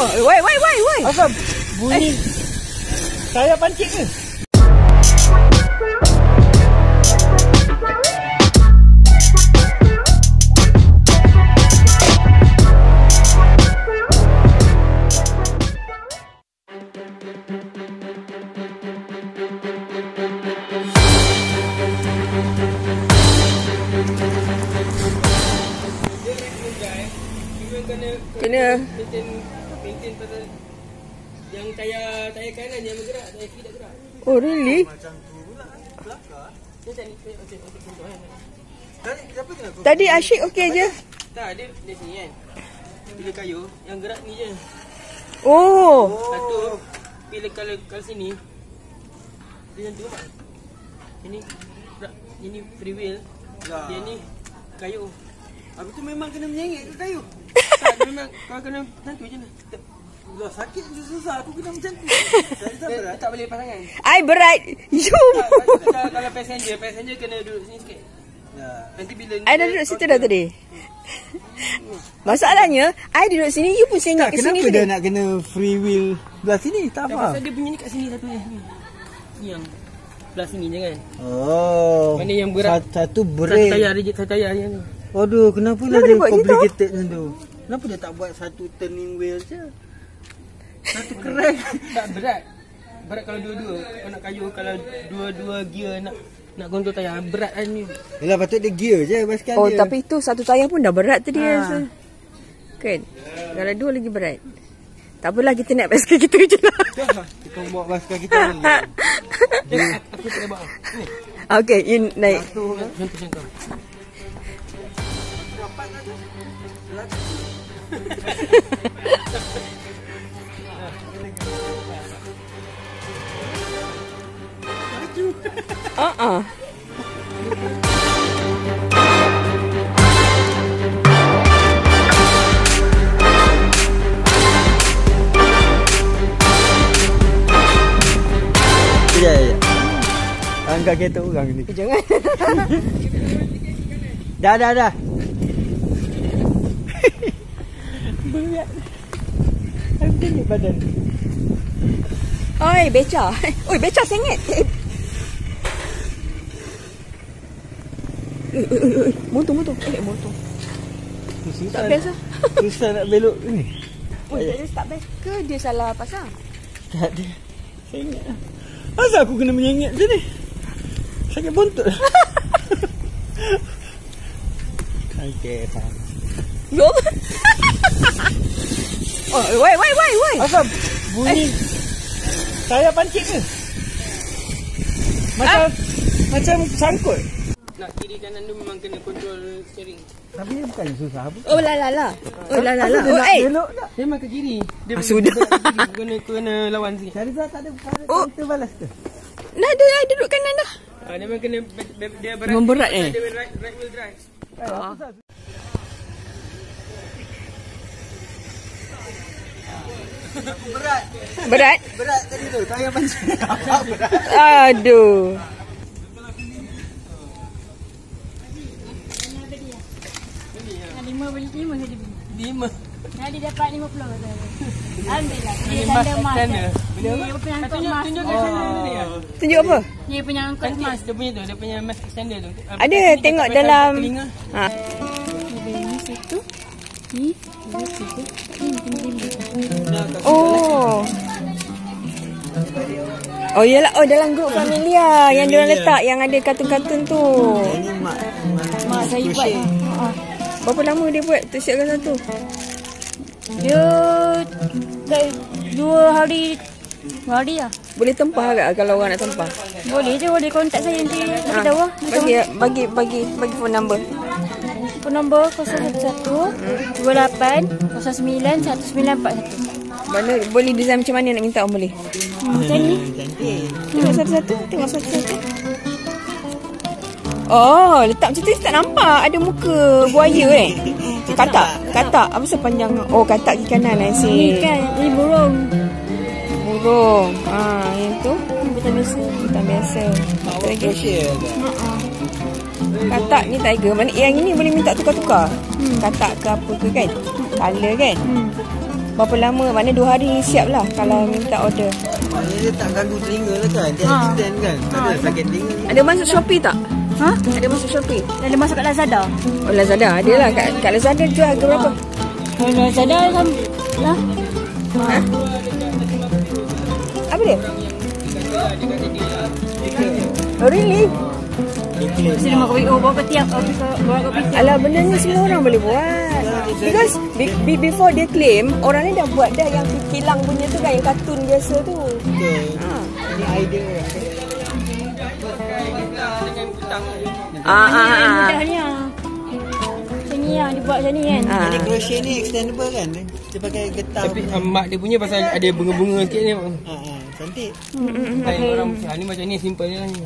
Oh, wait, wait, wait, wait. Asal bunyi saya pancing ke? Kena. Maintain pasal yang tayar tayar kanan yang bergerak, tayar kiri tak gerak. Oh, really? Dia tak ni macam macam contoh kan. Tadi asyik okey je. Tak, dia dia sini kan. Bila kayu yang gerak ni je. Oh. Satu bila kalau kalau sini dia macam tu. Ini ini free wheel. Dia ni kayu. Habis tu memang kena menyengit ke kayu? Tak, memang kau kena tentu je lah. Tak, Lah sakit je susah aku kena macam tu. Saya tak dia, berat. tak boleh lepas tangan. I berat. You. Tak, kalau, kalau passenger, passenger kena duduk sini sikit. Ya. Nanti bila I dah duduk situ dah tadi. Masalahnya, I duduk sini, you pun sengit ke sini kenapa dia nak kena free wheel belah sini? Tak faham. pasal dia punya ni kat sini satu ni. Yang belah sini je kan. Oh. Mana yang berat? Satu, satu Satu tayar dia, satu tayar yang ni. Aduh, kenapa, Kenapa lah dia dia complicated macam tu? Kenapa dia tak buat satu turning wheel je? Satu kerek. Tak berat. Berat kalau dua-dua. Kau nak kayu kalau dua-dua gear nak nak gontor tayar berat kan ni. Yelah, patut dia gear je basikal Oh, dia. tapi tu satu tayar pun dah berat tadi Ha. rasa. Kan? Kalau dua lagi berat. Tak apalah kita naik basikal kita je lah. Dah, kita bawa basikal kita balik. Dia, aku tak. Ni. Okay, you naik. Tu contoh macam Uh-uh. Ya, ya. Angkat kereta orang ni. Eh, jangan. Dah, dah, dah. Berat. Ada ni badan. Oi, beca. Oi, beca sengit. Eh. Eh, eh, eh, eh. Motor, motor. Eh, motor. Susah. Tak best lah. Susah nak belok ni. Oh, dia tak best ke dia salah pasang? Tak ada. Saya ingat lah. Asal aku kena menyengit macam ni? Sakit buntut lah. Okay, faham. Yo. oh, wait, wait, wait, wait. Asal bunyi saya pancing ke? Macam macam sangkut. Nak kiri kanan tu memang kena control steering. Tapi dia bukan susah apa. Oh, la la la. Oh, la la la. Dia Oh, eh. belok tak? Dia memang ke kiri. Dia Ah, sudah. dia. Kena kena lawan sikit. Syariza tak ada tak ada Oh. kita balas ke? Dah ada, I duduk kanan dah. Ah, dia memang kena dia, dia berat. Memang berat, eh? Dia right, right wheel drive. Ah. Berat. Berat? Berat tadi tu. Saya pancing. berat. Aduh. Lima beli lima saja beli. Lima. Tadi dapat lima puluh kata. Alhamdulillah. Dia Beli tanda mas emas. tanda. Dia penyangkut Tunjuk emas. tunjukkan sandal tu ni. Tunjuk apa? Dia penyangkut Cantik emas. dia punya tu, dia punya mask extender tu. Ada ni tengok dalam ha. Ini satu. Ni dua tiga. Ni lima. Oh. Oh iyalah oh dalam grup familia yang dia letak yang ada kartun-kartun tu. Ini mak Mak saya buat. crochet. Ha. Berapa lama dia buat tu siapkan satu? Dia dah dua hari dua hari lah. Boleh tempah tak kalau orang nak tempah? Boleh je boleh kontak saya nanti Ha. kita tahu lah. Bagi bagi bagi bagi phone number. Phone nombor 011 28 09 1941. Mana boleh design macam mana nak minta orang boleh? Hmm, macam ni. Cantik. Tengok satu-satu, tengok satu-satu. Oh, letak macam tu tak nampak ada muka buaya eh. Katak, katak. Apa sepanjang? Oh, katak kiri kanan I Ni see. kan ni burung. Burung. Ah, yang tu Hmm, Betul biasa. kita biasa. Satu lagi. Katak ni tiger. Mana yang ini boleh minta tukar-tukar. Katak ke apa ke kan? Color kan? Hmm. berapa lama? Maknanya dua hari siap lah kalau minta order. Maknanya dia tak ganggu telinga lah kan. Dia Ha. accident kan. Tak ada sakit telinga. Ada masuk Shopee tak? Ha? Ada masuk Shopee? Ada masuk kat Lazada. Oh Lazada ada lah. Kat, kat Lazada jual harga berapa? Kalau Lazada kan lah. Ha? Apa dia? Oh really? Mesti dia makan WO bawa ke tiap oh, bawa. Alah benda ni semua orang boleh buat. Because be, be, before dia claim, orang ni dah buat dah yang kilang punya tu kan, yang kartun biasa tu. Betul. Ha. Ini idea Ah, ah, Yang ah. mudahnya. Macam ni lah, dia buat macam ni kan. Ah. Ini crochet ni extendable kan. Dia pakai getah. Tapi um, mak dia punya pasal ada bunga-bunga sikit ni Ha, ha, cantik. Mm, Lain orang macam ni macam ni simple je lah ni